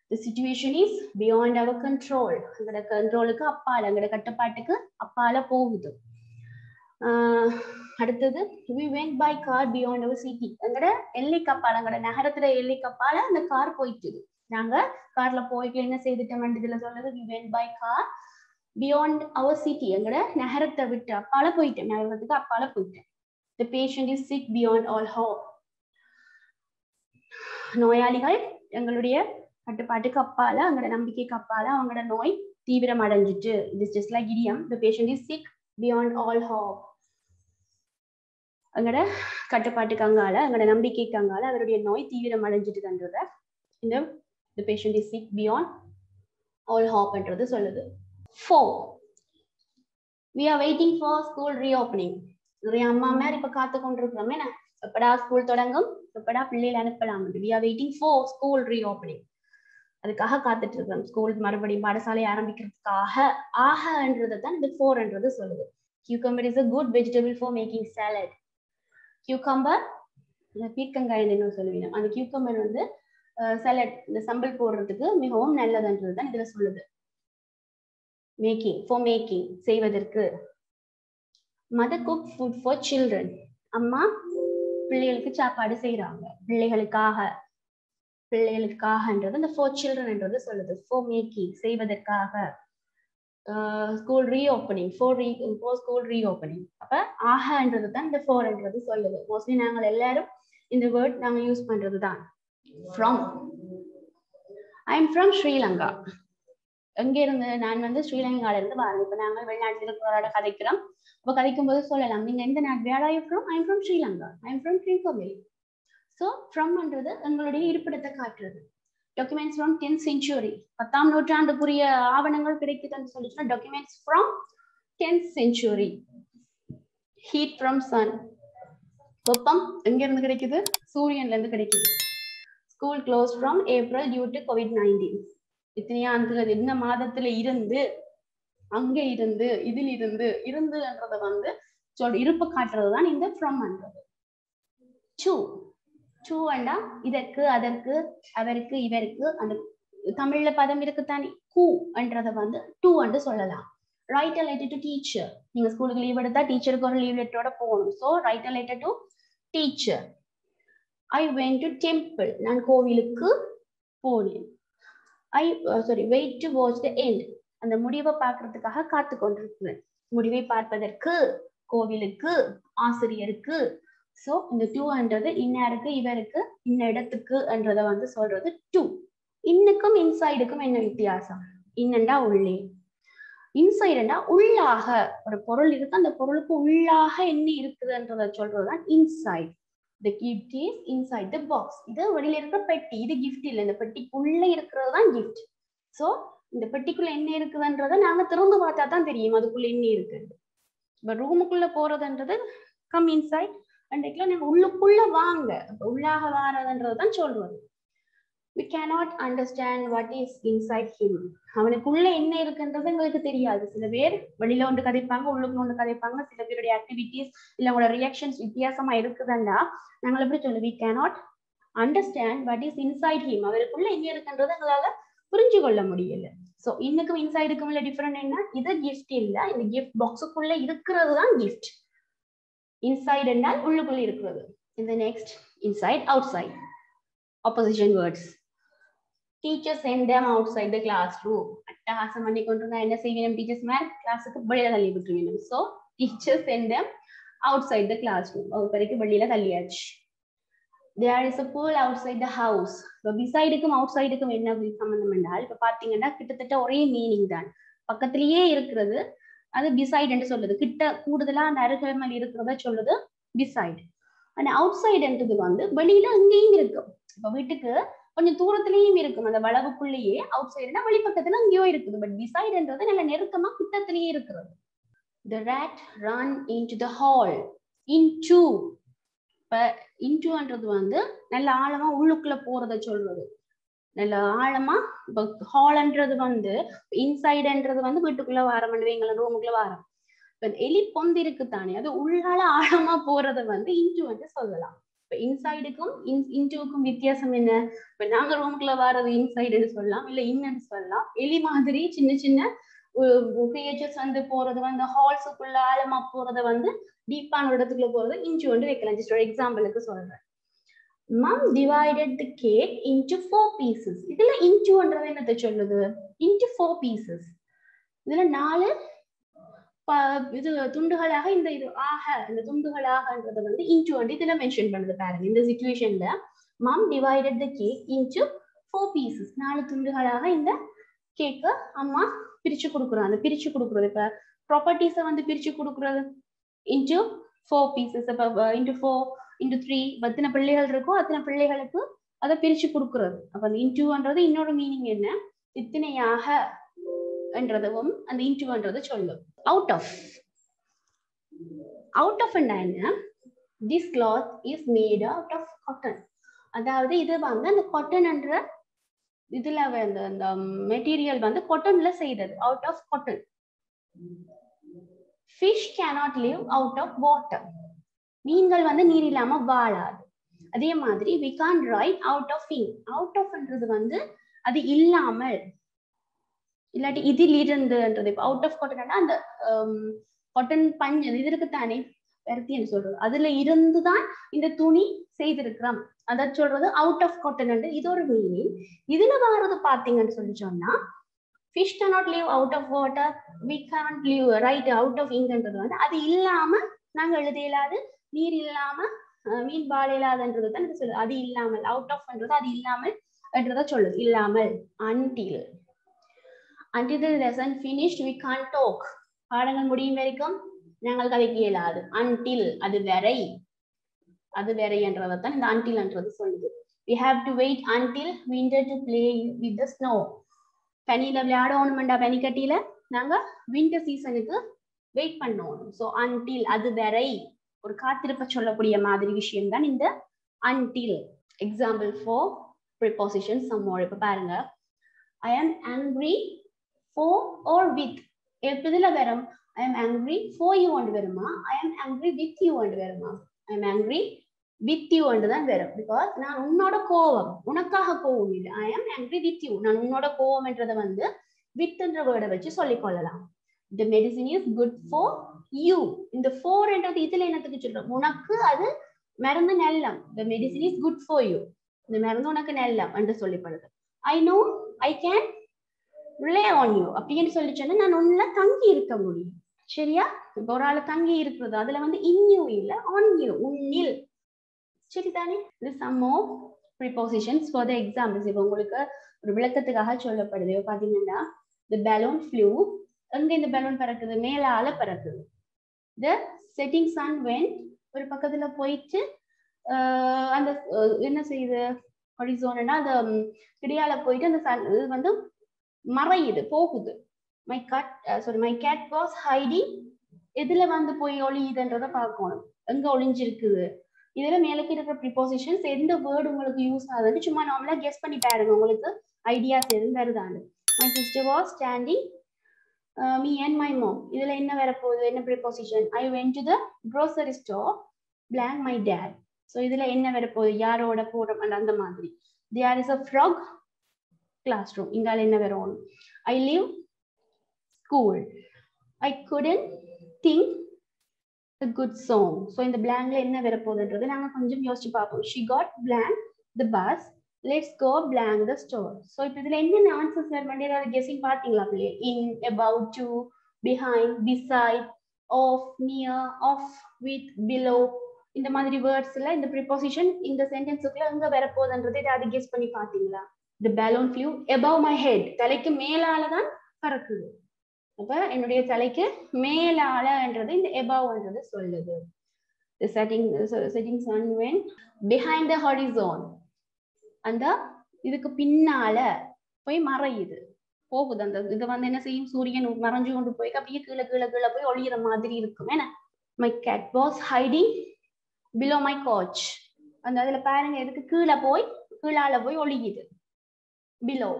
[SPEAKER 1] The situation is beyond our control எங்களோட கண்ட்ரோலுக்கு அப்பால் எங்களோட கட்டுப்பாட்டுக்கு அப்பால போகுது. ஆஹ் அடுத்தது we went by car beyond our city எங்களோட எல்லைக்கப்பால் எங்களோட நகரத்துல எல்லைக்கப்பால அந்த கார் போயிட்டுது. நாங்க கார்ல போய்க்கு என்ன செய்துட்டோம் இதுல சொல்றது we went by car beyond our city எங்கட நகரத்தை விட்டு அப்பால போயிட்டேன். நகரத்துக்கு அப்பால போயிட்டேன். The patient is sick beyond all hope நோயாளிகள் எங்களுடைய கட்டுப்பாட்டுக்கு அப்பால அவங்களோட நம்பிக்கைக்கு அப்பால அவங்களோட நோய் தீவிரம் அடைஞ்சிட்டு. It just like idiom the patient is sick beyond all hope அவங்களோட கட்டுப்பாட்டுக்கு அங்கால அவங்களோட நம்பிக்கைக்கு அங்கால அவருடைய நோய் தீவிரம் அடைஞ்சிட்டு அடைஞ்சிட்டுன்றத இந்த the patient is sick beyond all ஹாப்ன்றது சொல்லுது. For we are waiting for school reopening நிறைய அம்மா மேர் இப்ப காத்து கொண்டிருக்கிறோமே எப்படா ஸ்கூல் தொடங்கும் எப்படா பிள்ளைகள் அனுப்பலாம் we are waiting for school reopening அதுக்காக காத்துட்டு இருக்கிறோம். ஸ்கூல் மறுபடியும் பாடசாலை ஆரம்பிக்கிறதுக்காக. ஆகன்றதை தான் இந்த ஃபோர்ன்றது சொல்லுது. Cucumber is a good vegetable for making salad cucumber பீர்க்கங்காய் என்ன சொல்லுவீங்க. அந்த கியூகம்பர் வந்து சில இந்த சம்பல் போடுறதுக்கு மிகவும் நல்லதுன்றது தான் இதுல சொல்லுது. மேக்கிங் ஃபார் மேக்கிங் செய்வதற்கு. Mother cook food for children அம்மா பிள்ளைகளுக்கு சாப்பாடு செய்யறாங்க பிள்ளைகளுக்காக பிள்ளைகளுக்காகன்றது இந்த ஃபோர் சில்ட்ரன்ன்றது சொல்லுது. ஃபோர் மேக்கிங் செய்வதற்காக. School reopening for re for school reopening அப்போ ஆஹன்றது தான் இந்த ஃபோர்ன்றது சொல்லுது. மோஸ்ட்லி நாங்கள் எல்லாரும் இந்த வேர்ட் நாங்கள் யூஸ் பண்ணுறது தான் from I am from Sri Lanka எங்க இருந்து நான் வந்து ஸ்ரீலங்கால இருந்து வரேன். இப்ப நாங்க வெளிநாட்டுல இருக்கிறோட கதைக்கிறோம். அப்ப கதைக்கும் போது சொல்லலாம். நீங்க எந்த நாட்டு where from I am from Sri Lanka I am from ஸ்ரீகோவில் so ஃப்ரம்ன்றது எங்களுடைய இருப்பிடத்தை காட்டுறது. டாக்குமெண்ட்ஸ் ஃப்ரம் டென்த் செஞ்சுரி பத்தாம் நூற்றாண்டுக்குரிய ஆவணங்கள் கிடைக்குதுன்னு சொல்லிச்சுன்னா documents from tenth century heat from sun வெப்பம் எங்க இருந்து கிடைக்குது? சூரியன்ல இருந்து கிடைக்குது. School close from April due to COVID nineteen இத்தனையாண்டு இந்த மாதத்துல இருந்து அங்க இருந்து இதில் இருந்து இருந்துன்றத வந்து சொல் இருப்பு காட்டுறது தான் இந்த ஃப்ரம்ன்றது டூ டூ அண்டா இதற்கு அதற்கு அவருக்கு இவருக்கு அந்த தமிழ்ல பதம் இருக்குத்தானே? கூ என்றத வந்து டூ என்று சொல்லலாம். ரைட் அ டு டீச்சர் நீங்க ஸ்கூலுக்கு லீவ் எடுத்தா டீச்சருக்கு ஒரு லீவ் லெட்டரோட போகணும். So write a to teacher I went to temple நான் கோவிலுக்கு போனேன். I sorry wait to watch the end அந்த முடிவை பார்க்கறதுக்காக காத்து கொண்டிருக்கிறேன். முடிவை பார்ப்பதற்கு கோவிலுக்கு ஆசிரியருக்கு. ஸோ இந்த டூன்றது இன்னாருக்கு இவருக்கு இன்ன இடத்துக்கு என்றதை வந்து சொல்றது டூ இன்னுக்கும் இன்சைடுக்கும் என்ன வித்தியாசம்? இன்னண்டா உள்ளே. இன்சைடுண்டா உள்ளாக. ஒரு பொருள் இருக்கு அந்த பொருளுக்கு உள்ளாக என்ன இருக்குதுன்றத சொல்றதுதான் inside the gift is inside the box இது வெளியில இருக்கிற பெட்டி. இது கிஃப்ட் இல்லை. இந்த பெட்டிக்குள்ள இருக்கிறது தான் கிஃப்ட் ஸோ இந்த பெட்டிக்குள்ள என்ன இருக்குதுன்றத நாங்க திறந்து பார்த்தா தான் தெரியும். அதுக்குள்ள என்ன இருக்கு இப்ப ரூமுக்குள்ள போறதுன்றது கம் இன்சைட் அண்ட் நீங்க உள்ளுக்குள்ள வாங்க. உள்ளாக வாரதுன்றது தான் சொல்றது. We cannot understand what is inside him அவனுக்குள்ள என்ன இருக்குன்றது எங்களுக்கு தெரியாது. சில பேர் வெளியில ஒன்று கதைப்பாங்க உள்ளுக்குள்ள ஒன்று கதைப்பாங்க. சில பேருடைய ஆக்டிவிட்டிஸ் இல்லை அவங்களோட ரியாக்ஷன்ஸ் வித்தியாசமா இருக்குதுன்னா நாங்கள் எப்படி சொல்லு we cannot understand what is inside him அவருக்குள்ள என்ன இருக்குன்றது எங்களால புரிஞ்சு கொள்ள முடியல. ஸோ இன்னுக்கும் இன்சைடுக்கும் உள்ள டிஃப்ரெண்ட் என்ன? இது கிஃப்ட் இல்லை. இந்த கிஃப்ட் பாக்ஸுக்குள்ள இருக்கிறது தான் கிஃப்ட் இன்சைட் என்றால் உள்ளுக்குள்ள இருக்கிறது. இந்த next inside outside opposition words teacher sent outside the class room அட்டகாசம் பண்ணி கொண்டு என்ன செய்யணும் டீச்சர்ஸ் மேன் கிளாஸுக்கு வெளியில தள்ளி விட்டுருவேன் so teacher sent outside the class room வகுப்பறைக்கு வெளியில தள்ளியாச்சு there is a fool outside the house இப்போ பிசைடுக்கும் அவுட் சைடுக்கும் என்ன சம்மந்தம் என்றால் இப்போ பார்த்தீங்கன்னா கிட்டத்தட்ட ஒரே மீனிங் தான் பக்கத்திலேயே இருக்கிறது அது பிசைட் என்று சொல்லுது கிட்ட கூடுதலா அந்த அருகமல் இருக்கிறத சொல்லுது பிசைட் அண்ட் அவுட் சைடுன்றது வந்து வெளியில அங்கேயும் இருக்கும் இப்போ வீட்டுக்கு கொஞ்சம் தூரத்திலயும் இருக்கும். அந்த வளவுக்குள்ளேயே அவுட் சைடுனா வெளிப்பக்கத்துல அங்கேயோ இருக்குது. பட் டிசைடுன்றது நல்ல நெருக்கமா கிட்டத்திலேயே இருக்கிறது. The rat ran into the hall into இப்ப இன்டூன்றது வந்து நல்ல ஆழமா உள்ளுக்குள்ள போறத சொல்றது. நல்ல ஆழமா இப்ப ஹால்ன்றது வந்து இன்சைடுன்றது வந்து வீட்டுக்குள்ள வாரம் எங்களை ரூமுக்குள்ள வாரம் இப்ப எலி பொந்து இருக்கு தானே அது உள்ளால ஆழமா போறத வந்து இன்டூ வந்து சொல்லலாம். இப்போ இன்சைடுக்கும் இன் இன்டூக்கும் வித்தியாசம் என்ன? இப்போ நாங்க ரூமுக்குள்ள வர்றது இன்சைடுன்னு சொல்லலாம் இல்லை இன்னன்னு சொல்லலாம். எலி மாதிரி சின்ன சின்ன கிரியேச்சர்ஸ் வந்து போறது வந்து ஹால்ஸுக்குள்ள ஆழமா போறத வந்து டீப்பான இடத்துக்குள்ள போறது இன்ச்சு வந்து வைக்கலாம். ஜஸ்ட் ஒரு எக்ஸாம்பிளுக்கு சொல்றேன். Mom divided the cake into four pieces இதுல இன்ச்சுன்றது என்னத்தை சொல்லுது? இன்டு ஃபோர் பீசஸ் இதுல நாலு இது துண்டுகளாக இந்த இது ஆக இந்த துண்டுகளாகன்றத வந்து இன்டு வந்து இதுல மென்ஷன் பண்ணுது பாருங்க. இந்த சுச்சுவேஷன்ல mom divided the cake into four pieces நாலு துண்டுகளாக இந்த கேக்க அம்மா பிரிச்சு கொடுக்குறோம் அந்த பிரிச்சு கொடுக்குறது இப்ப ப்ராப்பர்ட்டிஸை வந்து பிரிச்சு கொடுக்குறது. இன்டு ஃபோர் பீசஸ் இப்போ இன்டு ஃபோர் இன்டு த்ரீ அத்தனை பிள்ளைகள் இருக்கோ அத்தனை பிள்ளைகளுக்கு அதை பிரிச்சு கொடுக்குறது. அப்ப அந்த இன்டூன்றது இன்னொரு மீனிங் என்ன? இத்தனையாக என்றதும் அந்த இன்டூன்றது சொல்லும். அவுட் ஆஃப் அவுட் ஆஃப் என்ன this cloth is made out of cotton அதாவது இது வந்து அந்த காட்டன்ன்ற இதுல அந்த அந்த மெட்டீரியல் வந்து காட்டன்ல செய்தது. Out of cotton fish cannot live out of water மீன்கள் வந்து நீர் இல்லாம வாழாது. அதே மாதிரி we can write out of ink out ஆஃப்ன்றது வந்து அது இல்லாமல் இல்லாட்டி இதில் இருந்துன்றது இப்போ அவுட் ஆஃப் காட்டன்னா அந்த um, காட்டன் பஞ்சு இது இருக்குத்தானே பருத்தின்னு சொல்றது? அதுல இருந்து தான் இந்த துணி செய்திருக்கிறோம் அதை சொல்றது அவுட் ஆஃப் காட்டன் இது ஒரு மீனிங் இதுல வர்றது பாத்தீங்கன்னு சொல்லி சொன்னா fish do not leave out of water we can't leave write out of இங்கன்றது வந்து அது இல்லாம நாங்க எழுத இயலாது நீர் இல்லாம மீன் வாழ இல்லாதன்றது தான் சொல்லுது. அது இல்லாமல் அவுட் ஆஃப்ன்றது அது இல்லாமல் என்றதை சொல்லுது. இல்லாமல் until until the lesson finished we can't talk. பாடங்கள் முடியும் வரைக்கும் நாங்கள் கதைக்கு இயலாது until அது வரை அது வரை என்றதை தான் இந்த until என்றது சொல்லுது we have to wait until winter to play with the snow. பனியில விளையாடணும்டா பனிக்கட்டியில நாங்க விண்டர் சீசனுக்கு வெயிட் பண்ணணும் ஸோ until அது வரை ஒரு காத்திருப்ப சொல்லக்கூடிய மாதிரி விஷயம் தான் இந்த until. Example for preposition some more இப்ப பாருங்க I am angry for or with. எப்பதில வரும்? I am angry for you ஒன்று வருமா? I am angry with you ஒன்று வருமா? I am angry with you ஒன்று தான் வரும். பிகாஸ் நான் உன்னோட கோவம் உனக்காக கோவம் இல்லை. I am angry with you நான் உன்னோட கோவம்ன்றதை வந்து வித்ன்ற வேர்டை வச்சு சொல்லிக்கொள்ளலாம் the medicine is good for you இந்த ஃபோர் என்றது இதுல என்னத்துக்கு சொல்றோம்? உனக்கு அது மருந்து நல்லம். The medicine is good for you இந்த மருந்து உனக்கு நல்லம் என்று சொல்லப்படுது I know I can rely on you அப்படின்னு சொல்லி சொன்னா நான் உன்ன தங்கி இருக்க முடியும். சரியா? இப்போ ஒரு ஆள் தங்கி இருக்கிறது அதுல வந்து இன் யூ இல்ல ஆன் யூ உன்னில். சரிதானே? இது some of prepositions for the examples இப்போ உங்களுக்கு ஒரு விளக்கத்துக்காக சொல்லப்படுது. பாத்தீங்கன்னா த பலூன் ஃப்ளூ எங்க இந்த பலூன் பறக்குது? மேலால பறக்குது. த செட்டிங் சன் வென் ஒரு பக்கத்துல போயிட்டு அந்த என்ன செய்யுது? ஹொரிசோன்னா அந்த கிடையால போயிட்டு அந்த சன் இது வந்து மறையுது போகுது. My cut sorry my cat was hiding எதுல வந்து போய் ஒளியுதுன்றத பார்க்கணும். எங்க ஒளிஞ்சிருக்குது? இதுல மேலுக்கு இருக்கிற ப்ரிப்போசிஷன்ஸ் எந்த வேர்டு உங்களுக்கு யூஸ் ஆகுதுன்னு சும்மா நார்மலா கெஸ் பண்ணி பாருங்க. உங்களுக்கு ஐடியாஸ் எதுவும் வருதான்னு my sister was standing me and my mom இதுல என்ன வரப்போகுது? என்ன preposition I went to the grocery store blank my dad so இதுல என்ன வர போகுது யாரோட போடுற அந்த மாதிரி. There is a frog class room இங்கால என்ன வரும் I live school I couldn't think a good song so இந்த பிளாங்க்ல என்ன வரப்போகுதுன்றது நாங்க கொஞ்சம் யோசிச்சு பார்ப்போம் she got blank the bus let's go blank the store so இப்போ இதுல என்னென்ன ஆன்சர்ஸ் வர வேண்டிய ஏதாவது கெஸிங் பார்த்தீங்களா பிள்ளைய in about to behind beside of near of with below இந்த மாதிரி வேர்ட்ஸ்ல இந்த ப்ரிப்போசிஷன் இந்த சென்டென்ஸுக்குள்ள எங்க வரப்போகுதுன்றது ஏதாவது கெஸ் பண்ணி பார்த்தீங்களா the balloon flew above my head தலைக்கு மேலால தான் பறக்குது. அப்ப என்னுடைய தலைக்கு மேலாலன்றது இந்த எபாவ்ன்றது சொல்லுது. The setting setting sun when behind the horizon. அந்த இதுக்கு பின்னால போய் மறையுது. போகுது. அந்த இது வந்து என்ன செய்யும்? சூரியன் மறைஞ்சு கொண்டு போய் அப்படியே கீழே கீழே கீழே போய் ஒளியிற மாதிரி இருக்கும். என்ன? My cat was hiding below my couch அந்த அதுல பாருங்க எதுக்கு கீழே போய் கீழால போய் ஒளியுது. Below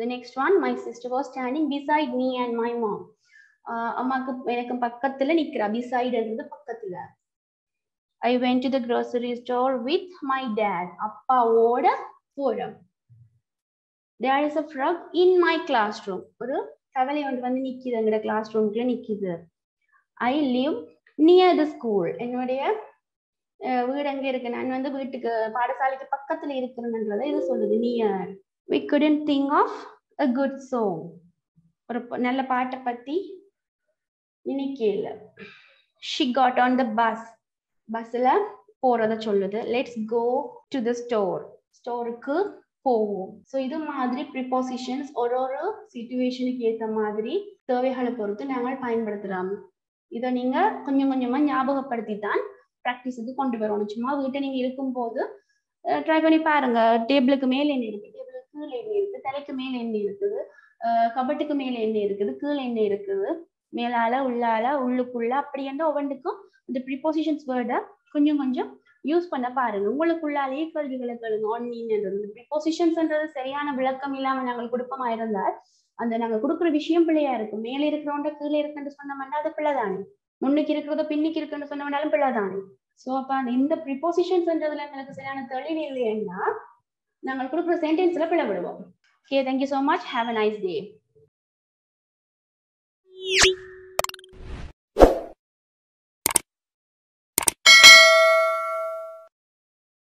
[SPEAKER 1] the next one my sister was standing beside me and my mom. ஆஹ் அம்மாக்கு எனக்கு பக்கத்துல நிக்கிறா. பிசைடுன்றது பக்கத்துல. I went to the grocery store with my dad அப்பாவோட போறோம் there is a frog in my class room ஒரு கவலை ஒன்று வந்து நிக்குது. எங்கட கிளாஸ் ரூம்குள்ள நிக்குது. I live near the school என்னுடைய வீடு எங்க இருக்கு? நான் வந்து வீட்டுக்கு பாடசாலைக்கு பக்கத்துல இருக்கிறேன்றதை இது சொல்லுது. Near we couldn't think of a good song. ஒரு நல்ல பாட்டை பத்தி இல்லை. She got on the bus. பஸ்ல போறத சொல்லுது. Let's go to the store ஸ்டோருக்கு போவோம். ஸோ இது மாதிரி ப்ரிப்போசிஷன்ஸ் ஒரு ஒரு சுச்சுவேஷனுக்கு ஏற்ற மாதிரி தேவைகளை பொறுத்து நாங்கள் பயன்படுத்துறோம் இதை நீங்க கொஞ்சம் கொஞ்சமா ஞாபகப்படுத்தி தான் ப்ராக்டிஸுக்கு கொண்டு வரணும். சும்மா வீட்டை நீங்க இருக்கும்போது ட்ரை பண்ணி பாருங்க. டேபிளுக்கு மேல என்ன இருக்கு? கீழ் எண்ணெய் இருக்கு தலைக்கு மேல் என்ன இருக்குது. கபட்டுக்கு மேல என்ன இருக்குது. கீழ் என்ன இருக்குது. மேலால உள்ளால உள்ளுக்குள்ள அப்படி இருந்தால் ஒவ்வொன்றுக்கும் இந்த ப்ரிப்போசிஷன்ஸ் வேர்டை கொஞ்சம் கொஞ்சம் யூஸ் பண்ண பாருங்க. உங்களுக்குள்ளாலேயே கேள்விகளை கேளுங்க. ஆன்மீன்ன்றது இந்த ப்ரிப்போசிஷன்ஸ்ன்றது சரியான விளக்கம் இல்லாம நாங்கள் கொடுப்போமா இருந்தால் அந்த நாங்க கொடுக்குற விஷயம் பிள்ளையா இருக்கும். மேல இருக்கிறவங்க கீழே இருக்குன்னு சொன்னோம்னா அது பிள்ளைதானே முன்னுக்கு இருக்கிறத பின்னுக்கு இருக்குன்னு சொன்னவனாலும் பிள்ளைதானே சோ அப்ப அந்த இந்த ப்ரிப்போசிஷன்ஸ்ன்றதுல எங்களுக்கு சரியான தெளிவு இல்லைன்னா நாங்கள் கொடுக்குற சென்டென்ஸ்ல பிள்ளை விடுவோம் okay thank you so much have a nice day